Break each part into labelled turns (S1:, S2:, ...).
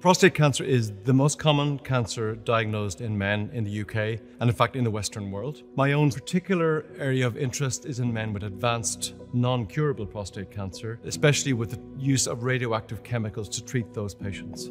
S1: Prostate cancer is the most common cancer diagnosed in men in the UK and, in fact, in the Western world. My own particular area of interest is in men with advanced, non curable prostate cancer, especially with the use of radioactive chemicals to treat those patients.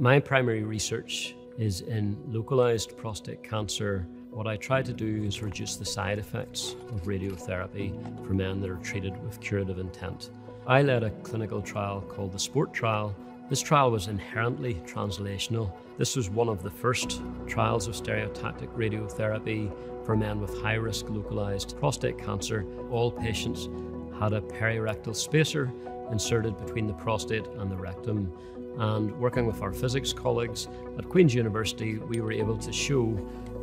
S2: My primary research is in localized prostate cancer. What I try to do is reduce the side effects of radiotherapy for men that are treated with curative intent. I led a clinical trial called the SPORT trial this trial was inherently translational. This was one of the first trials of stereotactic radiotherapy for men with high risk localized prostate cancer. All patients had a perirectal spacer inserted between the prostate and the rectum. And working with our physics colleagues at Queen's University, we were able to show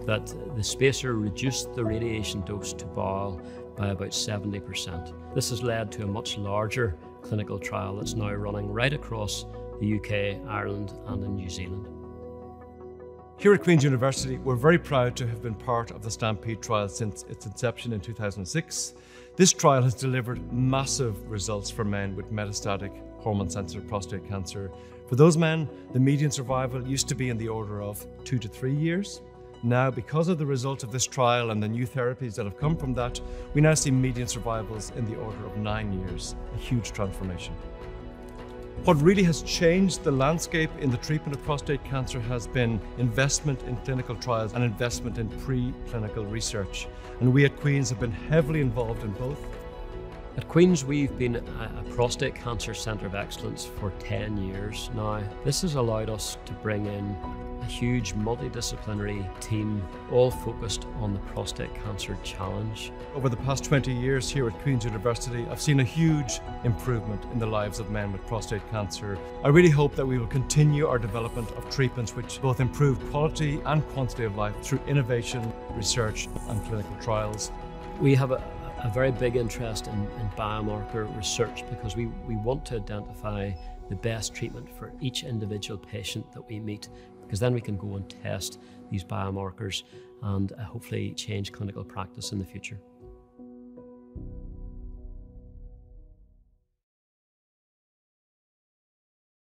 S2: that the spacer reduced the radiation dose to bowel by about 70%. This has led to a much larger clinical trial that's now running right across the UK, Ireland, and in New Zealand.
S1: Here at Queen's University, we're very proud to have been part of the Stampede trial since its inception in 2006. This trial has delivered massive results for men with metastatic hormone sensitive prostate cancer. For those men, the median survival used to be in the order of two to three years. Now, because of the result of this trial and the new therapies that have come from that, we now see median survivals in the order of nine years, a huge transformation. What really has changed the landscape in the treatment of prostate cancer has been investment in clinical trials and investment in pre-clinical research. And we at Queen's have been heavily involved in both.
S2: At Queen's, we've been a, prostate cancer centre of excellence for 10 years now. This has allowed us to bring in huge multidisciplinary team, all focused on the prostate cancer challenge.
S1: Over the past 20 years here at Queen's University, I've seen a huge improvement in the lives of men with prostate cancer. I really hope that we will continue our development of treatments which both improve quality and quantity of life through innovation, research, and clinical trials.
S2: We have a, a very big interest in, in biomarker research because we, we want to identify the best treatment for each individual patient that we meet because then we can go and test these biomarkers and uh, hopefully change clinical practice in the future.